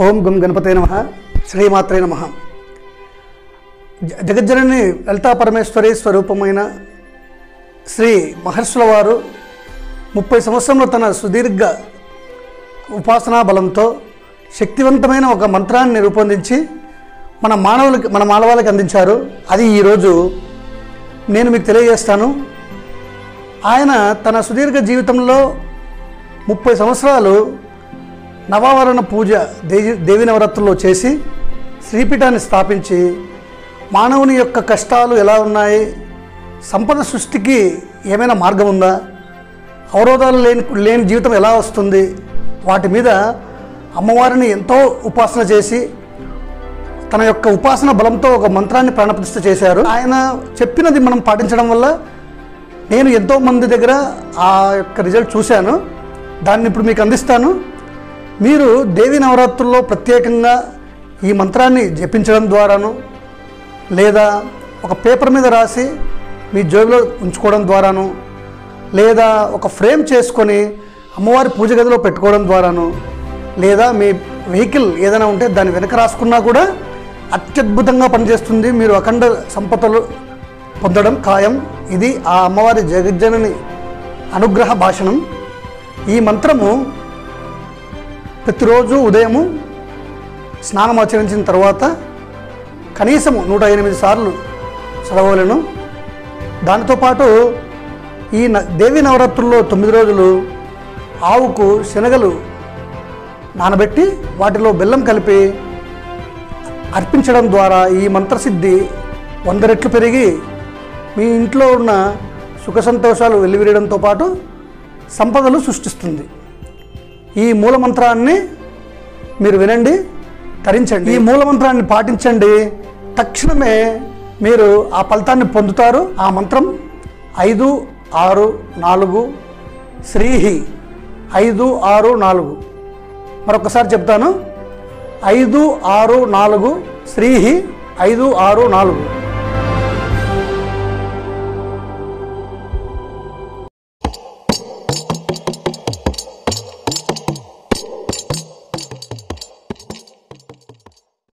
ఓం గుం గణపతే నమ. శ్రీమాత్రే నమ. జ- జగజ్జనని లలితా పరమేశ్వరి స్వరూపమైన శ్రీ మహర్షుల వారు ముప్పై సంవత్సరంలో తన సుదీర్ఘ ఉపాసనా బలంతో శక్తివంతమైన ఒక మంత్రాన్ని రూపొందించి మన మానవులకి మన మానవాళికి అందించారు. అది ఈరోజు నేను మీకు తెలియజేస్తాను. ఆయన తన సుదీర్ఘ జీవితంలో ముప్పై సంవత్సరాలు నవావరణ పూజ దేవి దేవి నవరాత్రుల్లో చేసి శ్రీపీఠాన్ని స్థాపించి మానవుని యొక్క కష్టాలు ఎలా ఉన్నాయి సంపద సృష్టికి ఏమైనా మార్గం ఉందా అవరోధాలు లేని లేని జీవితం ఎలా వస్తుంది వాటి మీద అమ్మవారిని ఎంతో ఉపాసన చేసి తన యొక్క ఉపాసన బలంతో ఒక మంత్రాన్ని ప్రాణప్రతిష్ఠ చేశారు. ఆయన చెప్పినది మనం పాటించడం వల్ల నేను ఎంతో మంది దగ్గర ఆ యొక్క రిజల్ట్ చూశాను. దాన్ని ఇప్పుడు మీకు అందిస్తాను. మీరు దేవి నవరాత్రుల్లో ప్రత్యేకంగా ఈ మంత్రాన్ని జపించడం ద్వారాను లేదా ఒక పేపర్ మీద రాసి మీ జోబిలో ఉంచుకోవడం ద్వారాను లేదా ఒక ఫ్రేమ్ చేసుకొని అమ్మవారి పూజ గదిలో పెట్టుకోవడం ద్వారాను లేదా మీ వెహికల్ ఏదైనా ఉంటే దాని వెనక రాసుకున్నా కూడా అత్యద్భుతంగా పనిచేస్తుంది. మీరు అఖండ సంపదలు పొందడం ఖాయం. ఇది ఆ అమ్మవారి జగజ్జనని అనుగ్రహ భాషణం. ఈ మంత్రము ప్రతిరోజు ఉదయము స్నానం ఆచరించిన తర్వాత కనీసము నూట ఎనిమిది సార్లు చదవలను. దానితో పాటు ఈ న దేవి నవరాత్రుల్లో తొమ్మిది రోజులు ఆవుకు శనగలు నానబెట్టి వాటిలో బెల్లం కలిపి అర్పించడం ద్వారా ఈ మంత్రసిద్ధి వంద రెట్లు పెరిగి మీ ఇంట్లో ఉన్న సుఖ సంతోషాలు వెల్లివిరియడంతో పాటు సంపదలు సృష్టిస్తుంది. ఈ మూల మంత్రాన్ని మీరు వినండి తరించండి. ఈ మూల మంత్రాన్ని పాటించండి. తక్షణమే మీరు ఆ ఫలితాన్ని పొందుతారు. ఆ మంత్రం ఐదు ఆరు నాలుగు శ్రీహి. ఐదు ఆరు నాలుగు. మరొకసారి చెప్తాను. ఐదు ఆరు నాలుగు శ్రీహి. ఐదు ఆరు నాలుగు.